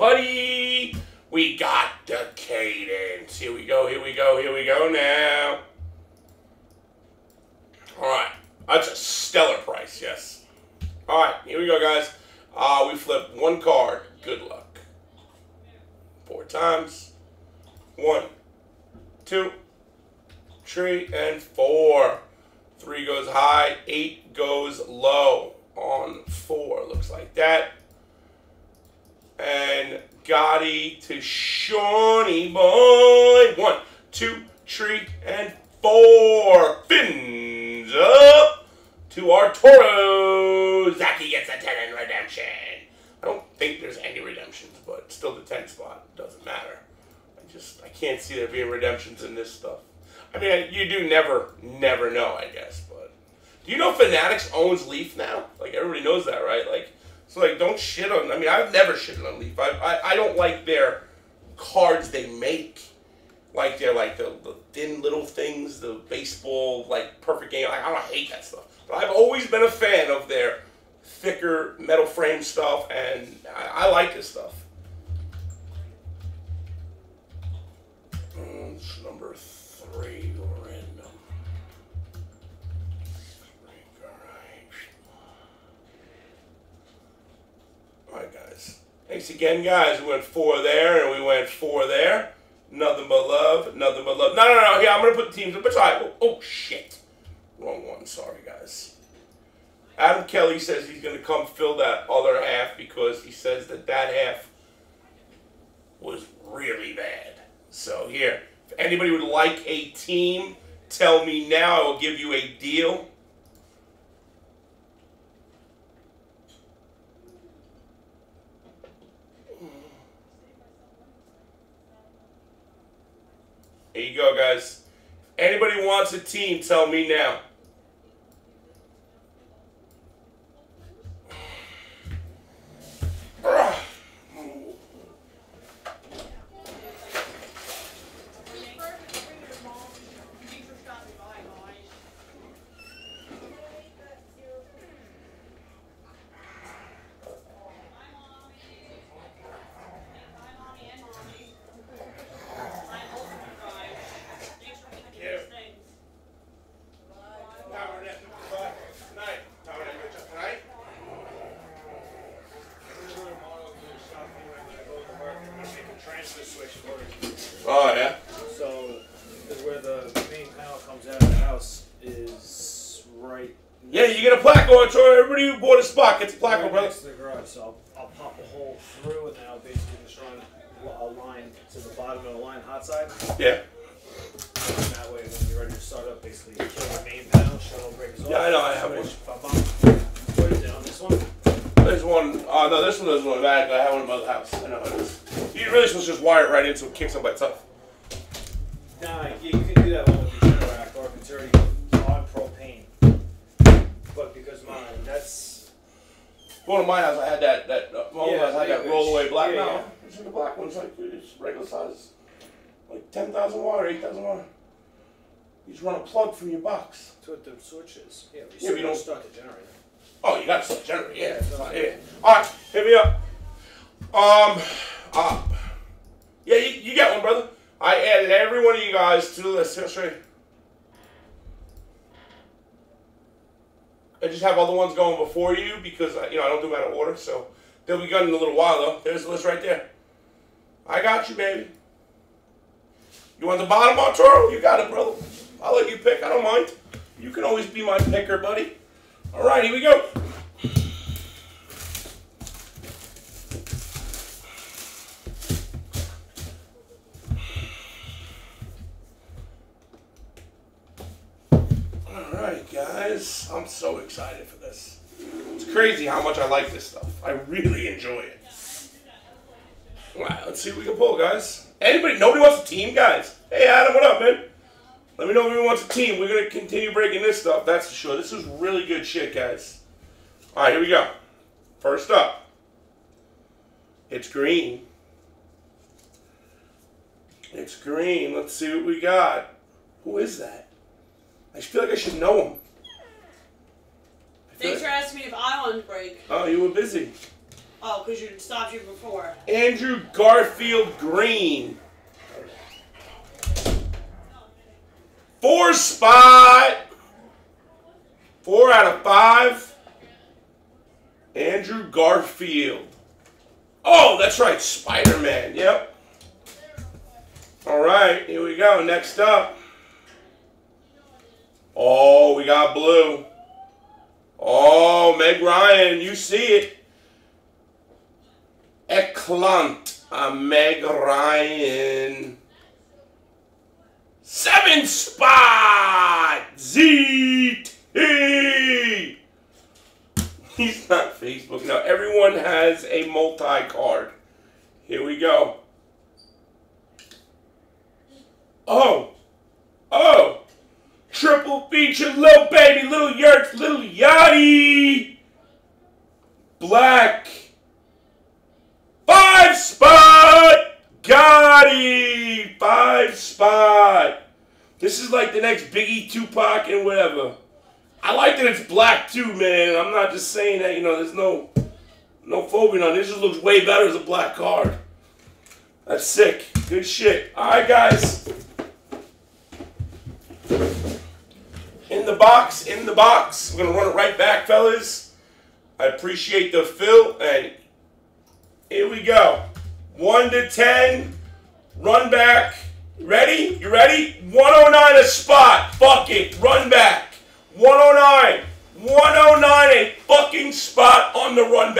buddy. We got Decadence. Here we go, here we go, here we go now. Alright. That's a stellar price, yes. Alright, here we go, guys. Uh, we flip one card. Good luck. Four times. One, two, three, and four. Three goes high, eight goes low on four. Looks like that. And Gotti to Shawnee boy. One, two, three, and four. Fins up to Arturo. Zaki gets a 10 in redemption. I don't think there's any redemptions, but still the 10 spot. Doesn't matter. I just, I can't see there being redemptions in this stuff. I mean, you do never, never know, I guess, but. Do you know Fanatics owns Leaf now? Like, everybody knows that, right? Like, so, like, don't shit on. I mean, I've never shitted on Leaf. I, I, I don't like their cards they make. Like, they're like the, the thin little things, the baseball, like, perfect game. Like, I don't hate that stuff. But I've always been a fan of their thicker metal frame stuff, and I, I like this stuff. Thanks again, guys. We went four there, and we went four there. Nothing but love, nothing but love. No, no, no. Here, I'm going to put the teams up. All right. Oh, oh, shit. Wrong one. Sorry, guys. Adam Kelly says he's going to come fill that other half because he says that that half was really bad. So here, if anybody would like a team, tell me now. I will give you a deal. There you go, guys. Anybody wants a team, tell me now. Oh yeah. So, where the main panel comes out of the house is right. Yeah, you get a placo, Troy. Everybody who bought a spot gets a placo, right brother. next to the garage. So I'll, I'll pop a hole through, and then I'll basically just run a line to the bottom of the line, hot side. Yeah. And that way, when you're ready to start up, basically you kill the main panel, shuttle breaks off. Yeah, I know, I have one. switch, bum. Put it down. This one. There's one. Oh no, this one doesn't look bad. I have one in my house. I know it is. You really supposed to just wire it right in so it kicks up by itself. Nah, you, you can do that one with the Generac, or if it's already on propane. But because mine, that's One of my house, I had that. That uh, my old Yeah, house had that yeah, roll away black. yeah, no, yeah. it's in the black one. It's like it's regular size, like ten thousand watt or eight thousand watt. You just run a plug from your box. To what the switch is. Yeah, we Yeah, still we don't don't- start the generator. Oh, you got to start the generator. Yeah, it's not- yeah. All right, hit me up. Um, uh, yeah, you, you got one, brother. I added every one of you guys to the list. Here. I just have other ones going before you because uh, you know I don't do them out of order, so they'll be done in a little while though. There's the list right there. I got you, baby. You want the bottom, Arturo? You got it, brother. I'll let you pick. I don't mind. You can always be my picker, buddy. All right, here we go. All right, guys. I'm so excited for this. It's crazy how much I like this stuff. I really enjoy it. Right, let's see what we can pull, guys. Anybody? Nobody wants a team, guys. Hey, Adam, what up, man? Let me know if anyone wants a team. We're gonna continue breaking this stuff. That's for sure. This is really good shit, guys. All right, here we go. First up, it's green. It's green. Let's see what we got. Who is that? I feel like I should know him. Thanks for asking me if I want to break. Oh, you were busy. Oh, because you stopped you before. Andrew Garfield Green. Four spot. Four out of five. Andrew Garfield. Oh, that's right. Spider Man. Yep. All right. Here we go. Next up. Oh, we got blue. Oh, Meg Ryan. You see it. Eclant, uh, Meg Ryan. Seven spot ZT. He's not Facebook now. Everyone has a multi card. Here we go. Oh, oh, triple feature, little baby, little yurts, little yachty, black. Five spot! Gotti! Five spot! This is like the next Biggie, Tupac, and whatever. I like that it's black too, man. I'm not just saying that, you know, there's no no phobia on it. This just looks way better as a black card. That's sick. Good shit. Alright guys. Box, in the box. We're gonna run it right back, fellas. I appreciate the fill and here we go. 1 to 10. Run back. Ready? You ready? 109 a spot. Fuck it. Run back. 109. 109 a fucking spot on the run back.